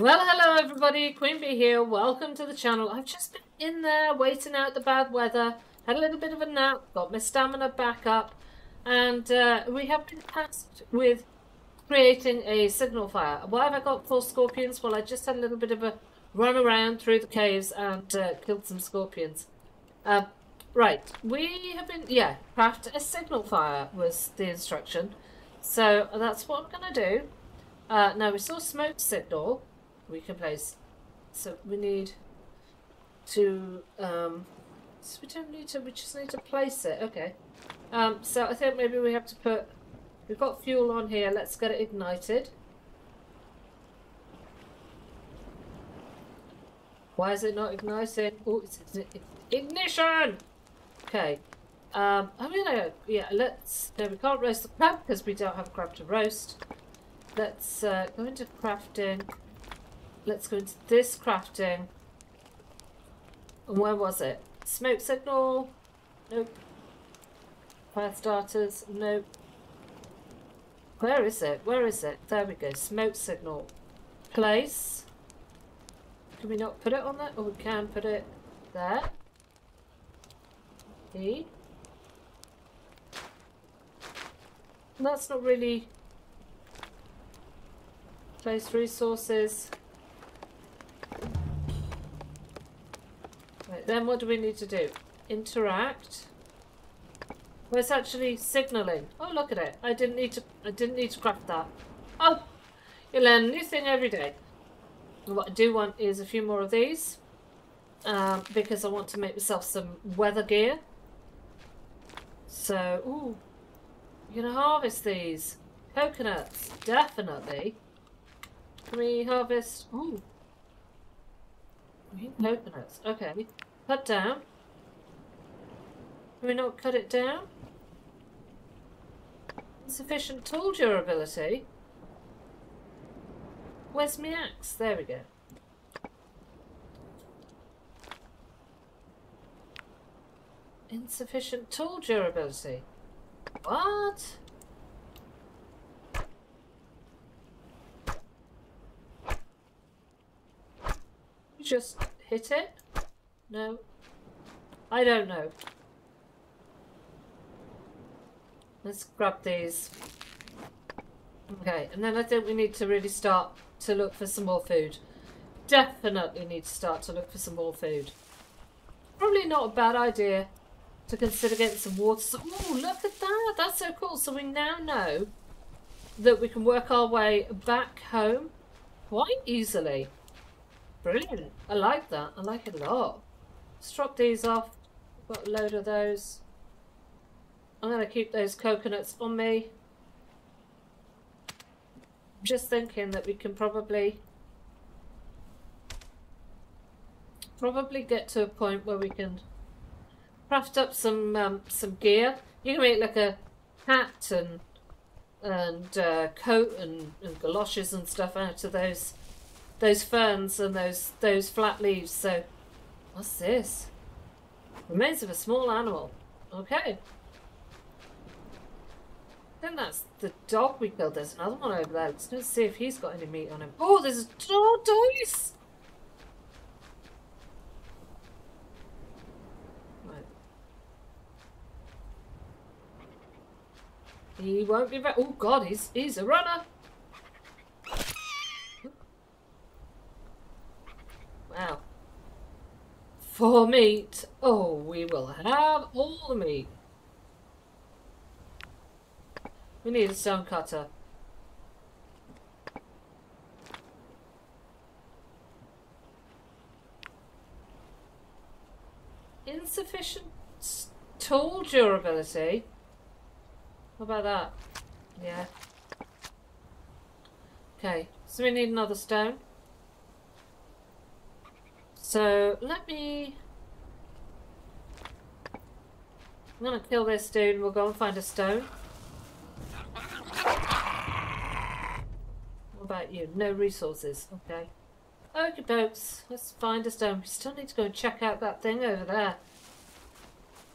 Well, hello everybody, Queen Bee here. Welcome to the channel. I've just been in there waiting out the bad weather, had a little bit of a nap, got my stamina back up, and uh, we have been tasked with creating a signal fire. Why have I got four scorpions? Well, I just had a little bit of a run around through the caves and uh, killed some scorpions. Uh, right, we have been, yeah, craft a signal fire was the instruction. So that's what I'm going to do. Uh, now we saw smoke signal we can place. So we need to, um, so we don't need to, we just need to place it. Okay. Um, so I think maybe we have to put, we've got fuel on here. Let's get it ignited. Why is it not igniting? Oh, it's, ignition! Okay. Um, I'm gonna, yeah, let's, no, we can't roast the crab because we don't have crab to roast. Let's uh, go into crafting. Let's go into this crafting. And where was it? Smoke signal? Nope. Fire starters? Nope. Where is it? Where is it? There we go. Smoke signal. Place. Can we not put it on that? Oh, we can put it there. E. That's not really... Place resources. Then what do we need to do? Interact. Well, actually signalling. Oh, look at it. I didn't need to. I didn't need to craft that. Oh, you learn a new thing every day. What I do want is a few more of these, um, because I want to make myself some weather gear. So, ooh, you're gonna harvest these coconuts, definitely. Can we harvest? Ooh, Green coconuts. Okay. Cut down. Can we not cut it down? Insufficient tool durability. Where's my axe? There we go. Insufficient tool durability. What? just hit it? No? I don't know. Let's grab these. Okay, and then I think we need to really start to look for some more food. Definitely need to start to look for some more food. Probably not a bad idea to consider getting some water. Oh, look at that. That's so cool. So we now know that we can work our way back home quite easily. Brilliant. I like that. I like it a lot. Let's drop these off. Got a load of those. I'm going to keep those coconuts on me. I'm just thinking that we can probably probably get to a point where we can craft up some um, some gear. You can make like a hat and and uh, coat and, and galoshes and stuff out of those those ferns and those those flat leaves. So, what's this? Remains of a small animal. Okay. Then that's the dog we killed. There's another one over there. Let's see if he's got any meat on him. Oh, there's a tortoise! Right. He won't be back. Oh God, he's he's a runner. Wow. For meat. Oh, we will have all the meat. We need a stone cutter. Insufficient tool durability? What about that? Yeah. Okay, so we need another stone. So let me... I'm going to kill this dude we'll go and find a stone. What about you? No resources. Okay. Okay, folks. Let's find a stone. We still need to go and check out that thing over there.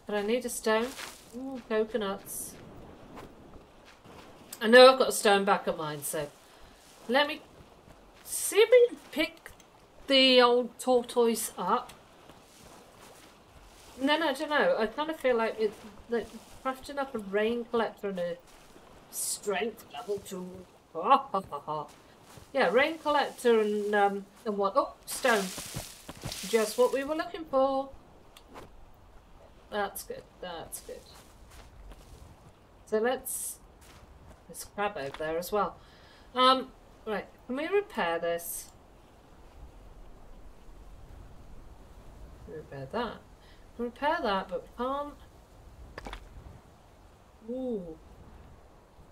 But I need a stone. Ooh, coconuts. I know I've got a stone back at mine, so let me see if we can the old tortoise up. And then I don't know. I kind of feel like it's like crafting up a rain collector and a strength level two. yeah, rain collector and um and what? Oh, stone. Just what we were looking for. That's good. That's good. So let's. There's a crab over there as well. Um, right. Can we repair this? Repair that. Repair that, but we can't. Ooh.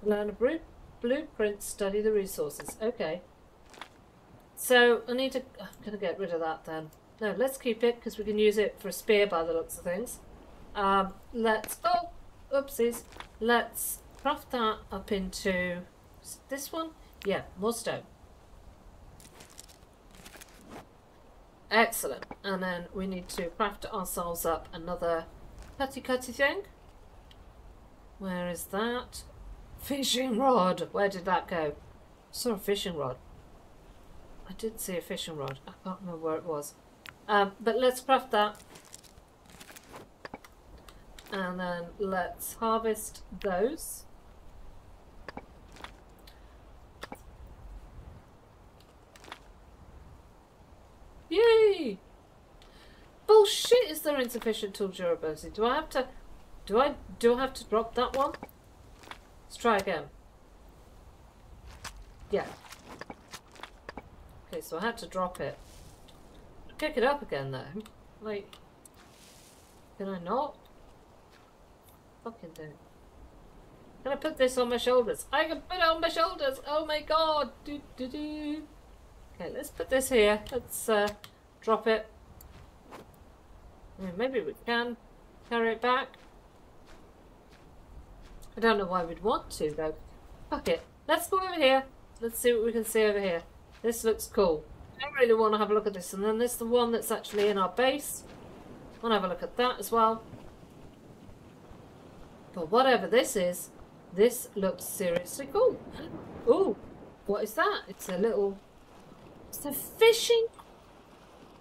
Learn a blueprint, study the resources. Okay. So, I need to... I'm going to get rid of that then. No, let's keep it, because we can use it for a spear by the looks of things. Um, let's... Oh! Oopsies. Let's craft that up into... This one? Yeah, more stone. Excellent. And then we need to craft ourselves up another cutty cutty thing. Where is that? Fishing rod. Where did that go? saw a fishing rod. I did see a fishing rod. I can't remember where it was. Um, but let's craft that. And then let's harvest those. Yay! Bullshit is there insufficient tool durability? Do I have to do I do I have to drop that one? Let's try again. Yeah. Okay, so I had to drop it. Pick it up again though. Like can I not? Fucking do. Can I put this on my shoulders? I can put it on my shoulders! Oh my god! Do do do Okay, let's put this here. Let's uh, drop it. Maybe we can carry it back. I don't know why we'd want to though. Fuck it. Let's go over here. Let's see what we can see over here. This looks cool. I really want to have a look at this. And then there's the one that's actually in our base. I want to have a look at that as well. But whatever this is, this looks seriously cool. Ooh, what is that? It's a little it's a fishing...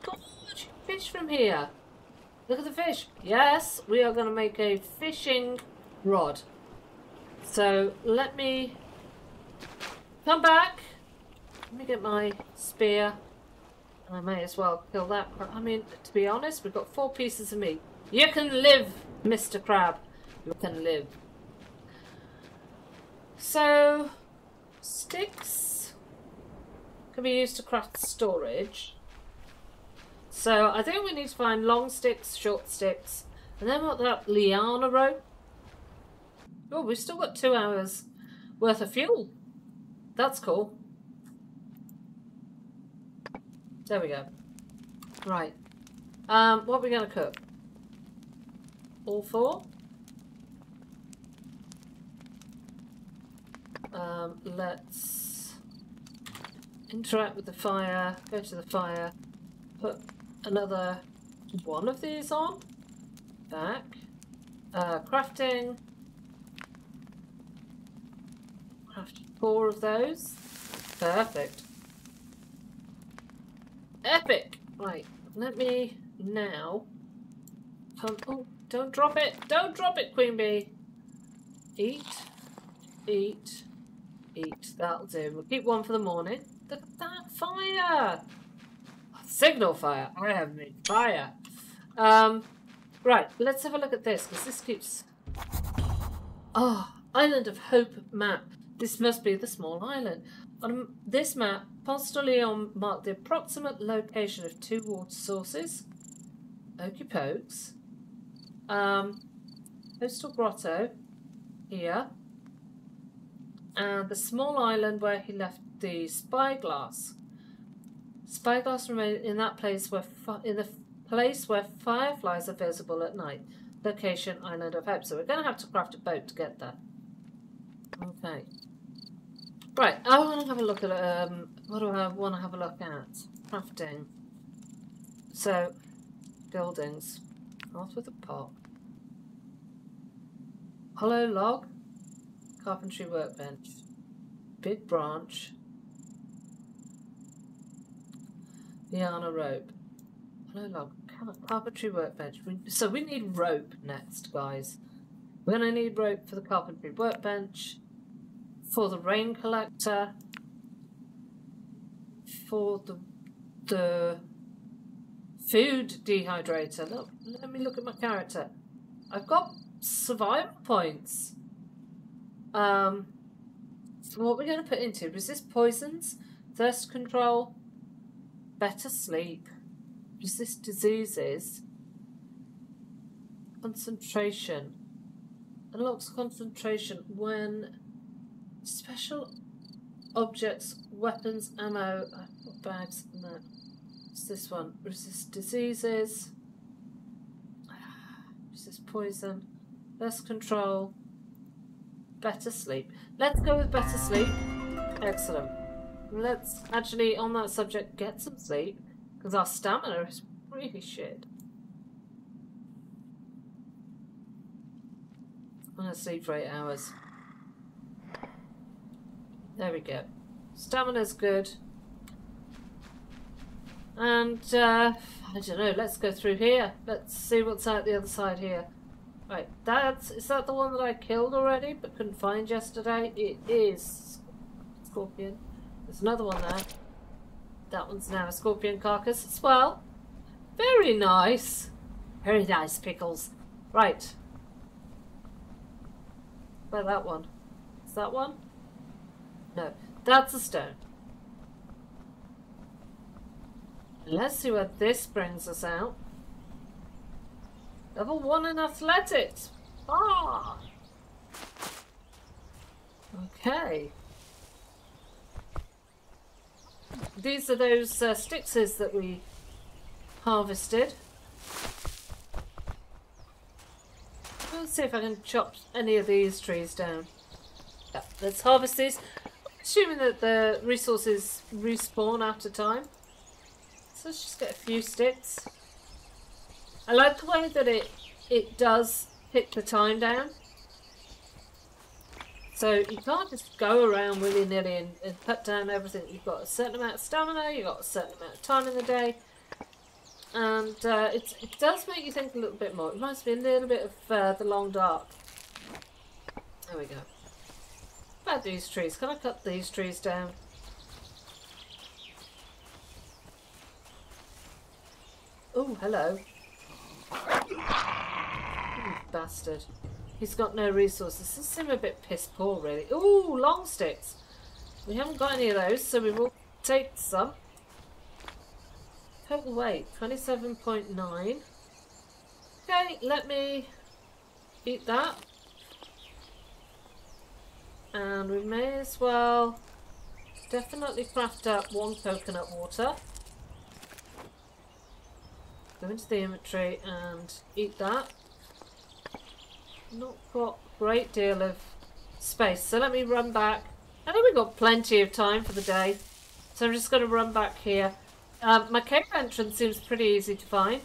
God, fish from here. Look at the fish. Yes, we are going to make a fishing rod. So let me come back. Let me get my spear. And I may as well kill that. I mean, to be honest, we've got four pieces of meat. You can live, Mr. Crab. You can live. So, sticks can be used to craft storage. So I think we need to find long sticks, short sticks, and then what that liana rope. Oh, we've still got two hours worth of fuel. That's cool. There we go. Right. Um, what are we going to cook? All four? Um, let's interact with the fire, go to the fire, put another one of these on, back, uh, crafting, craft four of those, perfect, epic, right, let me now, oh, don't drop it, don't drop it, Queen Bee, eat, eat, eat, that'll do, we'll keep one for the morning, Look at that fire! Signal fire. I have made fire. Um, right, let's have a look at this because this keeps. Oh, Island of Hope map. This must be the small island. On this map, Ponce de Leon marked the approximate location of two water sources. Okey pokes. Um, Coastal Grotto here. And the small island where he left the spyglass. Spyglass remain in that place where in the place where fireflies are visible at night. Location Island of Hope. So we're going to have to craft a boat to get there. Okay. Right, I want to have a look at um. What do I want to have a look at? Crafting. So, buildings. Off with a pot. Hollow log. Carpentry workbench. Big branch. Liana rope. Hollow log. Carpentry workbench. So we need rope next, guys. We're going to need rope for the carpentry workbench, for the rain collector, for the the food dehydrator. Look, let me look at my character. I've got survival points. Um, so what we're going to put into resist poisons, thirst control, better sleep, resist diseases, concentration. Unlocks concentration when special objects, weapons, ammo, uh, bags, and that. This one? Resist diseases, resist poison, Best control, better sleep. Let's go with better sleep. Excellent. Let's actually, on that subject, get some sleep because our stamina is really shit. I'm going to sleep for eight hours. There we go. Stamina's good. And, uh, I don't know, let's go through here. Let's see what's out the other side here. Right, that's, is that the one that I killed already but couldn't find yesterday? It is. Scorpion. There's another one there. That one's now a scorpion carcass as well. Very nice. Very nice pickles. Right. Where that one? Is that one? No, that's a stone. Let's see what this brings us out. Level 1 in athletics. Ah! Okay. These are those uh, sticks that we harvested. Let's see if I can chop any of these trees down. Yeah, let's harvest these. Assuming that the resources respawn after time. So let's just get a few sticks. I like the way that it it does hit the time down. So you can't just go around willy-nilly and, and cut down everything. You've got a certain amount of stamina, you've got a certain amount of time in the day. And uh, it, does make you think a little bit more. It reminds me a little bit of uh, The Long Dark. There we go. About these trees. Can I cut these trees down? Oh, hello. bastard. He's got no resources. This seems a bit piss poor, really. Ooh, long sticks. We haven't got any of those, so we will take some. Total weight, 27.9. Okay, let me eat that. And we may as well definitely craft up one coconut water. Go into the inventory and eat that. Not got a great deal of space, so let me run back. I think we've got plenty of time for the day, so I'm just going to run back here. Um, my cave entrance seems pretty easy to find.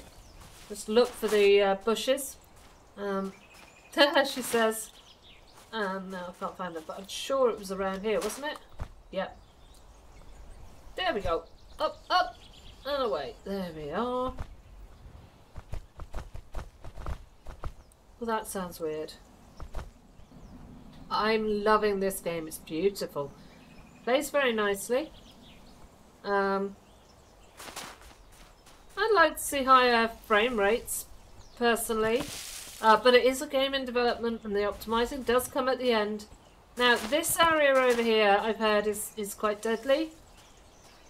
Just look for the uh, bushes. Um, she says. Um, no, I can't find it, but I'm sure it was around here, wasn't it? Yep. There we go. Up, up, and away. There we are. Well, that sounds weird. I'm loving this game. It's beautiful. Plays very nicely. Um, I'd like to see higher frame rates, personally. Uh, but it is a game in development and the optimizing does come at the end. Now, this area over here, I've heard, is, is quite deadly.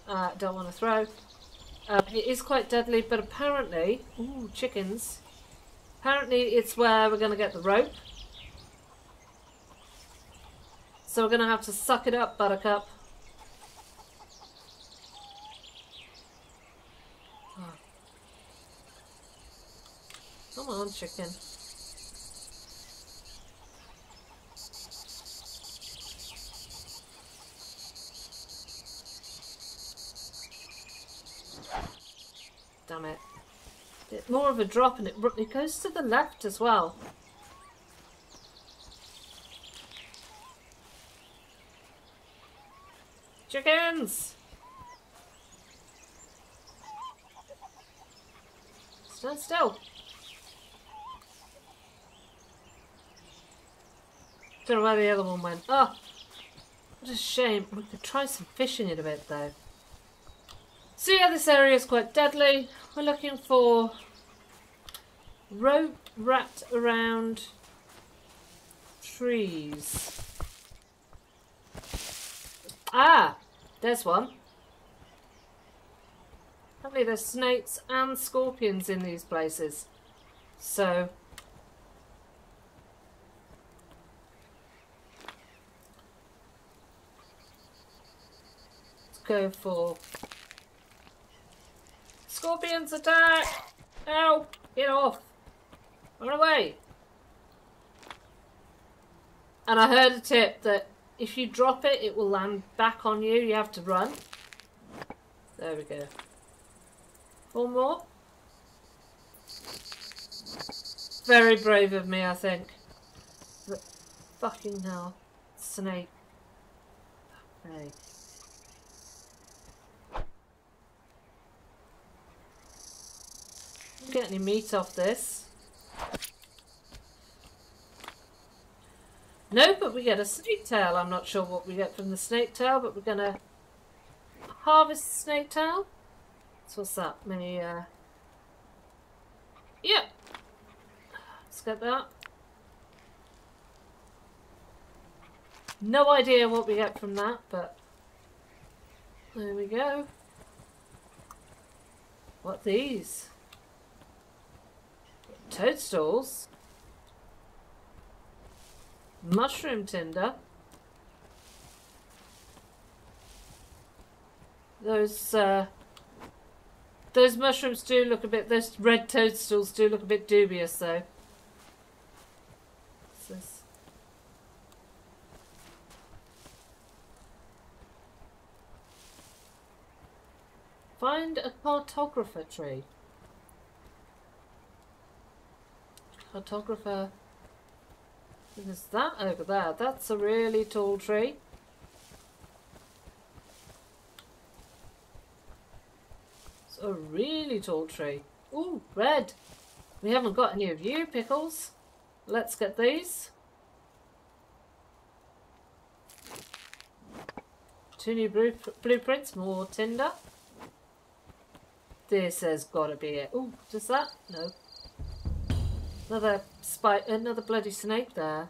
Uh, don't want to throw. Uh, it is quite deadly, but apparently... Ooh, chickens. Apparently it's where we're going to get the rope. So we're going to have to suck it up, Buttercup. Come on, chicken. Damn it. It's more of a drop and it, it goes to the left as well. Chickens! Stand still. Don't know where the other one went. Oh, what a shame. We could try some fishing in a bit though. So yeah, this area is quite deadly. We're looking for rope wrapped around trees. Ah, there's one. Apparently there's snakes and scorpions in these places. So let's go for Scorpions attack! Ow! Get off! Run away! And I heard a tip that if you drop it, it will land back on you. You have to run. There we go. Four more. Very brave of me, I think. But fucking hell. Snake. Hey. get any meat off this. No, but we get a snake tail. I'm not sure what we get from the snake tail, but we're going to harvest the snake tail. So what's that? Many, uh... Yeah. Let's get that. No idea what we get from that, but there we go. What these? Toadstools? Mushroom tinder? Those, uh, those mushrooms do look a bit, those red toadstools do look a bit dubious though. Find a cartographer tree. Photographer. Is that over there? That's a really tall tree. It's a really tall tree. Ooh, red. We haven't got any of you, Pickles. Let's get these. Two new blueprints, more tinder. This has got to be it. Ooh, does that? No. Another spike, another bloody snake there.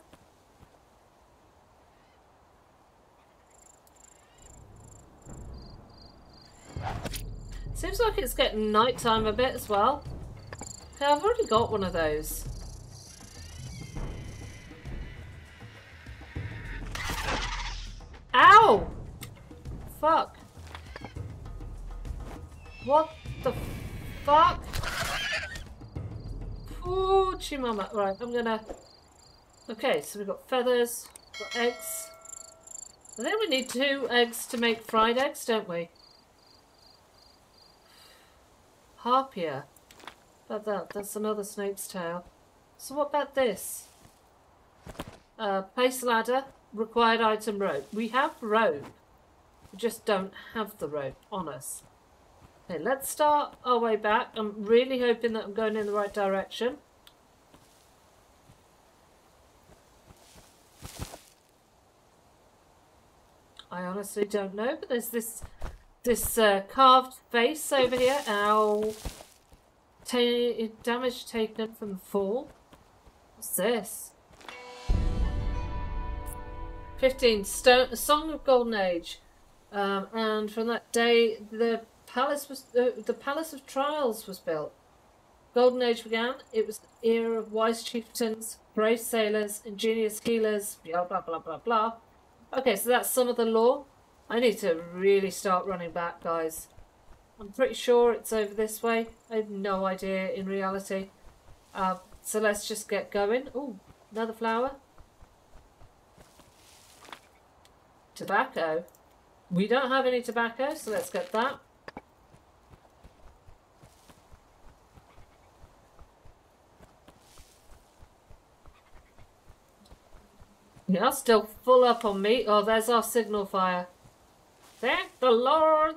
Seems like it's getting nighttime a bit as well. Okay, I've already got one of those. Ow! Fuck. What the fuck? Oh, chimama. Right, I'm gonna... Okay, so we've got feathers, we've got eggs. I think we need two eggs to make fried eggs, don't we? Harpier. About that, that's another snake's tail. So what about this? Uh, place ladder, required item rope. We have rope. We just don't have the rope on us. Okay, let's start our way back. I'm really hoping that I'm going in the right direction. I honestly don't know, but there's this this uh, carved face over here. Ow. Ta damage taken from the fall. What's this? 15. Stone, Song of Golden Age. Um, and from that day, the palace was uh, the Palace of Trials was built. Golden Age began. It was the era of wise chieftains, brave sailors, ingenious healers, blah blah blah blah blah. Okay, so that's some of the lore. I need to really start running back, guys. I'm pretty sure it's over this way. I have no idea in reality. Uh, so let's just get going. Oh, another flower. Tobacco. We don't have any tobacco, so let's get that. Yeah, still full up on me. Oh, there's our signal fire. Thank the Lord.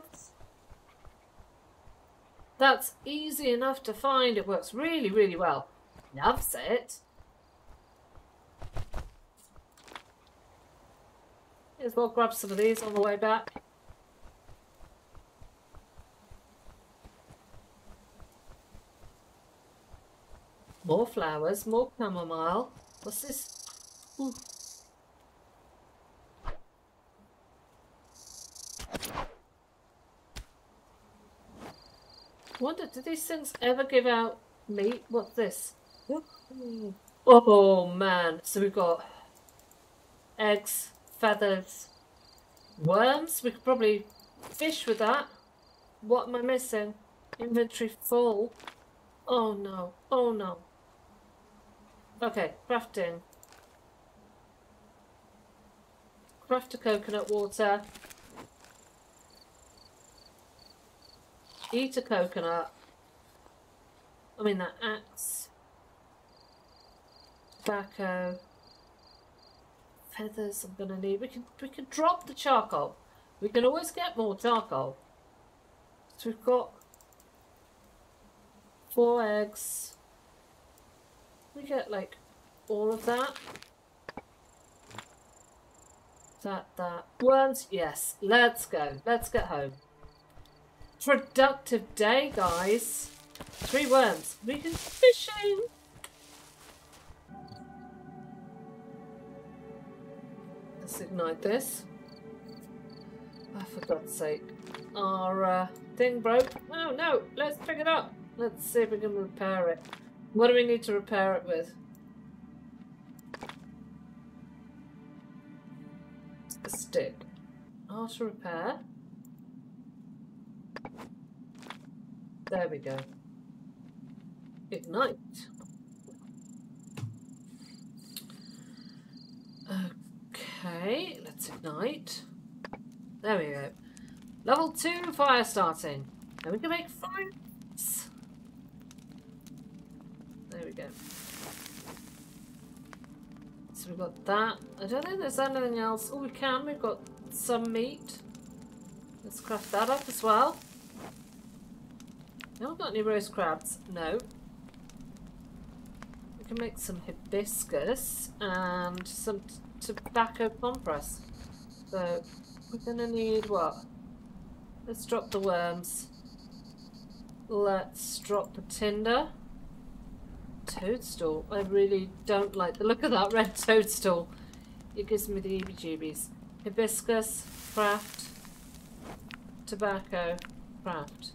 That's easy enough to find. It works really, really well. Loves it. As well grab some of these on the way back. More flowers, more chamomile. What's this? Ooh. Wonder, do these things ever give out meat? What's this? Oh man, so we've got eggs, feathers, worms. We could probably fish with that. What am I missing? Inventory full. Oh no, oh no. Okay, crafting. Craft a coconut water. Eat a coconut. I mean that axe. Tobacco. Feathers I'm gonna need. We can we can drop the charcoal. We can always get more charcoal. So we've got four eggs. We get like all of that. That, that. Worms, yes. Let's go. Let's get home. Productive day, guys. Three worms. We can fishing. Let's ignite this. Oh, for God's sake. Our uh, thing broke. Oh, no. Let's pick it up. Let's see if we can repair it. What do we need to repair it with? A stick. Auto repair. There we go. Ignite. Okay, let's ignite. There we go. Level 2 fire starting. And we can make fires. There we go. So we've got that. I don't think there's anything else. Oh, we can. We've got some meat. Let's craft that up as well. No, got any roast crabs? No. We can make some hibiscus and some tobacco compress. So we're gonna need what? Let's drop the worms. Let's drop the tinder. Toadstool. I really don't like the look of that red toadstool. It gives me the heebie-jeebies. Hibiscus, craft, tobacco, craft.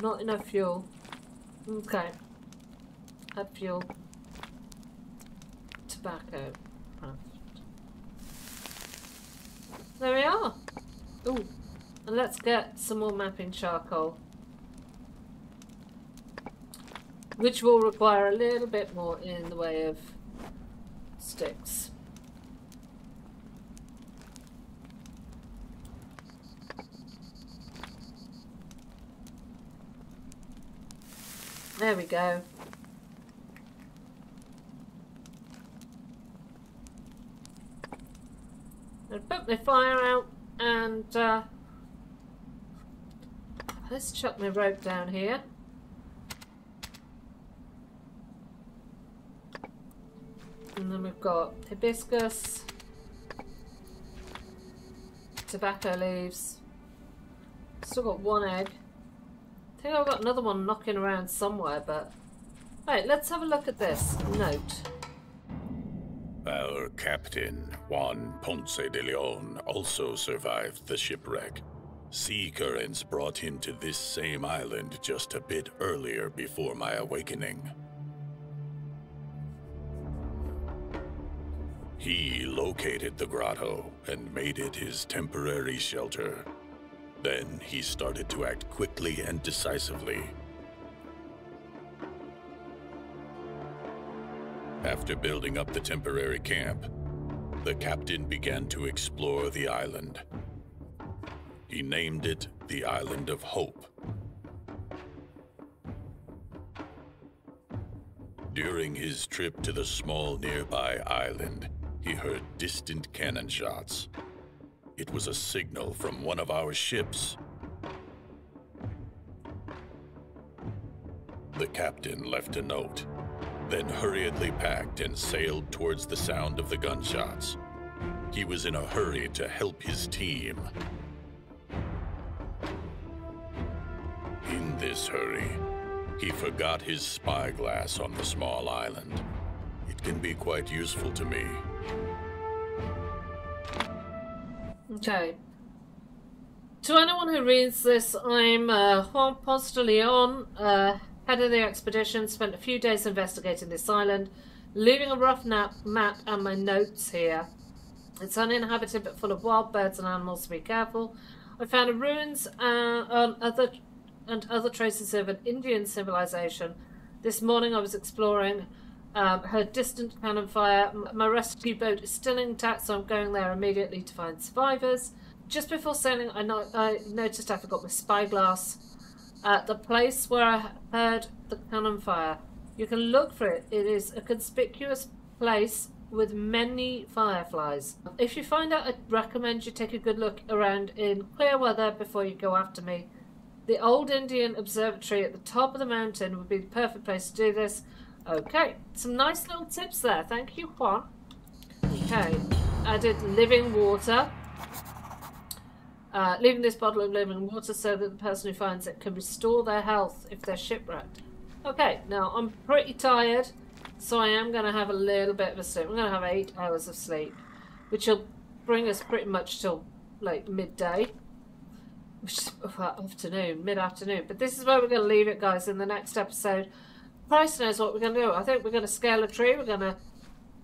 Not enough fuel. Okay. Add fuel. Tobacco. There we are. Ooh. And let's get some more mapping charcoal. Which will require a little bit more in the way of sticks. There we go. I put my fire out and uh, let's chuck my rope down here. And then we've got hibiscus, tobacco leaves. Still got one egg. I think I've got another one knocking around somewhere, but... Right, let's have a look at this. Note. Our captain, Juan Ponce de Leon, also survived the shipwreck. Sea currents brought him to this same island just a bit earlier before my awakening. He located the grotto and made it his temporary shelter. Then he started to act quickly and decisively. After building up the temporary camp, the captain began to explore the island. He named it the Island of Hope. During his trip to the small nearby island, he heard distant cannon shots. It was a signal from one of our ships. The captain left a note, then hurriedly packed and sailed towards the sound of the gunshots. He was in a hurry to help his team. In this hurry, he forgot his spyglass on the small island. It can be quite useful to me. Okay. To anyone who reads this, I'm uh, Juan Ponce de Leon, uh, head of the expedition, spent a few days investigating this island, leaving a rough map and my notes here. It's uninhabited but full of wild birds and animals, so be careful. I found ruins uh, other, and other traces of an Indian civilization. This morning I was exploring, um, heard distant cannon fire. My rescue boat is still intact, so I'm going there immediately to find survivors. Just before sailing, I, no I noticed I forgot my spyglass at the place where I heard the cannon fire. You can look for it. It is a conspicuous place with many fireflies. If you find out, I'd recommend you take a good look around in clear weather before you go after me. The old Indian observatory at the top of the mountain would be the perfect place to do this. Okay, some nice little tips there. Thank you, Juan. Okay, added living water. Uh, leaving this bottle of living water so that the person who finds it can restore their health if they're shipwrecked. Okay, now I'm pretty tired. So I am going to have a little bit of a sleep. I'm going to have eight hours of sleep, which will bring us pretty much till like midday, which is afternoon, mid-afternoon. But this is where we're going to leave it, guys, in the next episode. Price knows what we're going to do. I think we're going to scale a tree. We're going to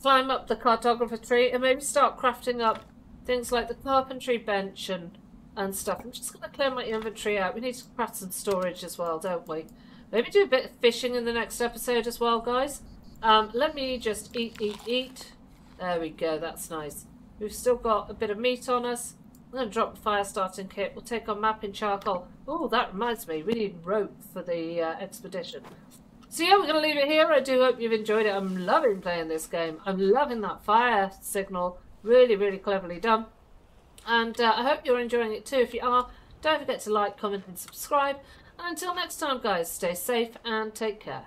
climb up the cartographer tree and maybe start crafting up things like the carpentry bench and, and stuff. I'm just going to clear my inventory out. We need to craft some storage as well, don't we? Maybe do a bit of fishing in the next episode as well, guys. Um, let me just eat, eat, eat. There we go, that's nice. We've still got a bit of meat on us. I'm going to drop the fire starting kit. We'll take our mapping charcoal. Oh, that reminds me. We need rope for the uh, expedition. So yeah, we're going to leave it here. I do hope you've enjoyed it. I'm loving playing this game. I'm loving that fire signal. Really, really cleverly done. And uh, I hope you're enjoying it too. If you are, don't forget to like, comment and subscribe. And until next time, guys, stay safe and take care.